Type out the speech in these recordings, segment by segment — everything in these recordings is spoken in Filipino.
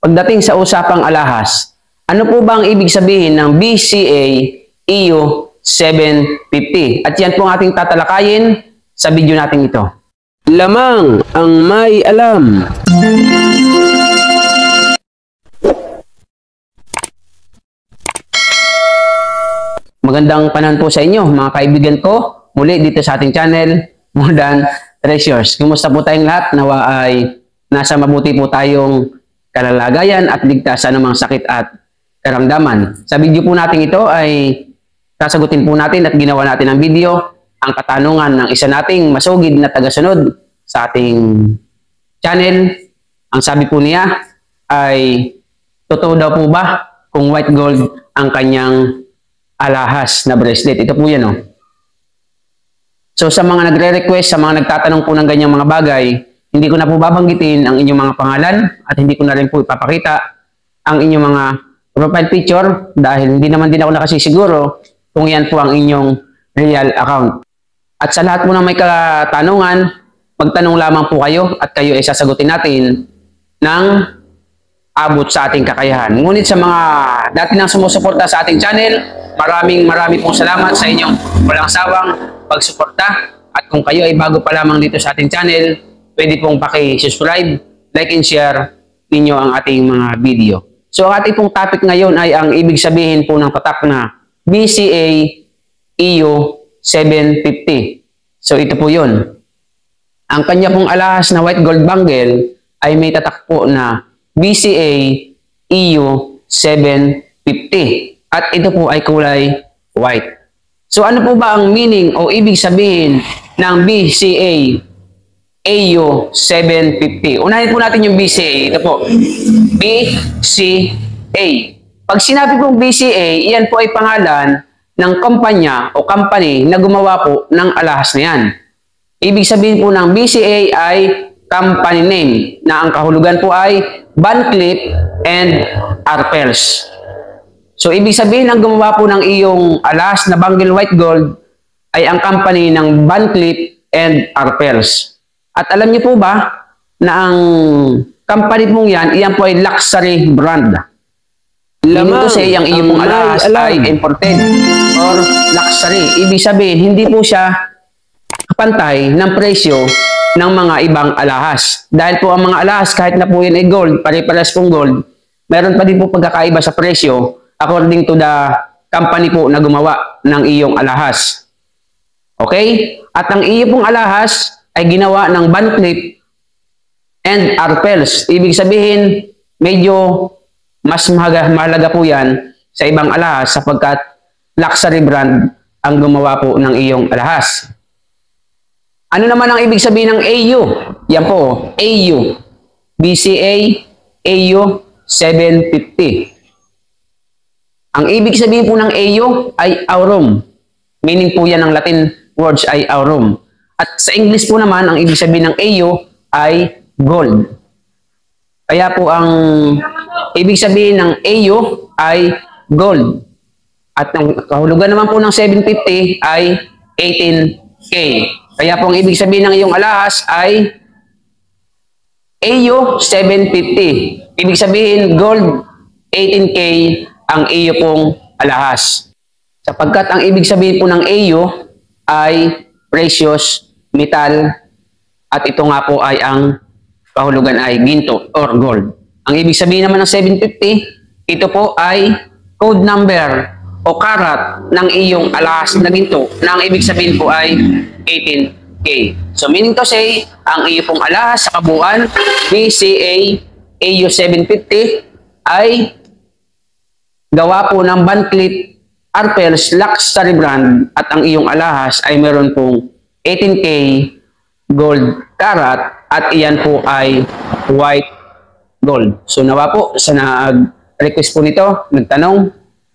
Pagdating sa usapang alahas, ano po ba ang ibig sabihin ng BCA EU 750? At yan po ang ating tatalakayin sa video natin ito. Lamang ang may alam. Magandang panahon po sa inyo, mga kaibigan ko. Muli dito sa ating channel, More Than Treasures. Kumusta po tayong lahat? Nawa ay nasa mabuti po tayong kalalagayan at ligtas sa anumang sakit at karamdaman. Sa video po natin ito ay sasagutin po natin at ginawa natin ang video ang katanungan ng isa nating masugid na tagasunod sa ating channel. Ang sabi po niya ay totoo daw po ba kung white gold ang kanyang alahas na bracelet. Ito po yan, oh. So sa mga nagre-request, sa mga nagtatanong po ng ganyang mga bagay, hindi ko na po babanggitin ang inyong mga pangalan at hindi ko na rin po ipapakita ang inyong mga profile picture dahil hindi naman din ako nakasisiguro kung yan po ang inyong real account. At sa lahat po ng may katanungan, magtanong lamang po kayo at kayo ay sasagutin natin ng abot sa ating kakayahan. Ngunit sa mga dati nang sumusuporta sa ating channel, maraming maraming pong salamat sa inyong walang sawang pagsuporta. At kung kayo ay bago pa lamang dito sa ating channel, pwede pong paki-subscribe, like and share ninyo ang ating mga video. So ang ating pong topic ngayon ay ang ibig sabihin po ng tatak na BCA EU 750. So ito po yun. Ang kanya pong alahas na white gold bangle ay may tatak po na BCA EU 750. At ito po ay kulay white. So ano po ba ang meaning o ibig sabihin ng BCA EU 750? Unahin po natin yung BCA. Ito po. BCA. Pag sinabi pong BCA, iyan po ay pangalan ng kumpanya o company na gumawa po ng alahas na yan. Ibig sabihin po ng BCA ay company name na ang kahulugan po ay Van Cleef and Arpels. So, ibig sabihin ang gumawa po ng iyong alas na bangle white gold ay ang company ng Van Cleef and Arpels. At alam niyo po ba na ang company pong yan, iyan po ay luxury brand. Lamang to say, ang iyong pong alas ay imported or luxury. Ibig sabihin, hindi po siya kapantay ng presyo ng mga ibang alahas. Dahil po ang mga alahas, kahit na po yan ay gold, pare-pares pong gold, meron pa din po pagkakaiba sa presyo according to the company po na gumawa ng iyong alahas. Okay? At ang iyo pong alahas ay ginawa ng Van Cleef and Arpels. Ibig sabihin, medyo mas mahalaga po yan sa ibang alahas sapagkat luxury brand ang gumawa po ng iyong alahas. Ano naman ang ibig sabihin ng AU? Yan po, AU. BCA AU 750. Ang ibig sabihin po ng AU ay aurum. Meaning po yan ng Latin words ay aurum. At sa English po naman, ang ibig sabihin ng AU ay gold. Kaya po ang ibig sabihin ng AU ay gold. At ang kahulugan naman po ng 750 ay 18K. Kaya po ang ibig sabihin ng iyong alahas ay AU 750. Ibig sabihin gold 18K ang AU pong alahas. Sapagkat ang ibig sabihin po ng AU ay precious metal at ito nga po ay ang kahulugan ay ginto or gold. Ang ibig sabihin naman ng 750, ito po ay code number o karat ng iyong alahas na ginto na ang ibig sabihin po ay 18K. So meaning to say, ang iyo pong alahas sa kabuuan, BCA AU 750 ay gawa po ng Van Cleef Arpels Luxury brand at ang iyong alahas ay meron pong 18K gold karat at iyan po ay white gold. So nawa po sa nag-request po nito, nagtanong,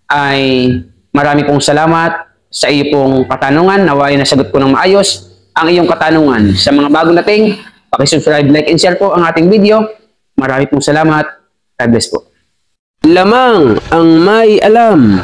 ay marami pong salamat sa iyo pong katanungan. Nawa ay nasagot ko ng maayos ang iyong katanungan. Sa mga bagong nating, pakisubscribe, like, and share po ang ating video. Marami pong salamat. God bless po. Lamang ang may alam.